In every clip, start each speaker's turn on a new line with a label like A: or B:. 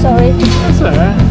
A: Sorry. That's alright.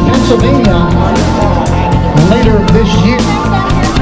A: Pennsylvania later this year.